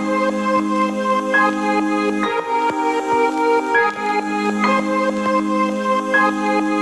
Thank you.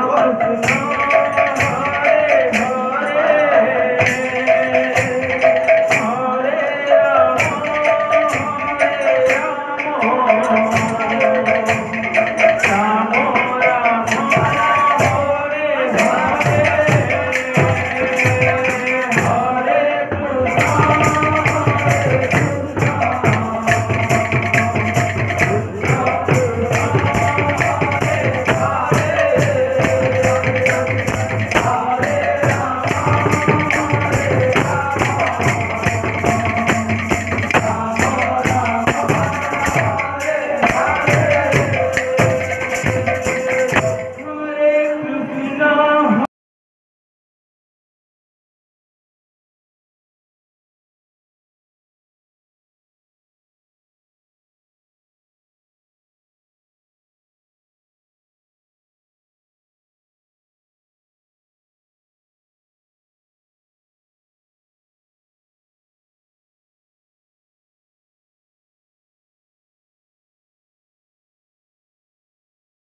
Krishna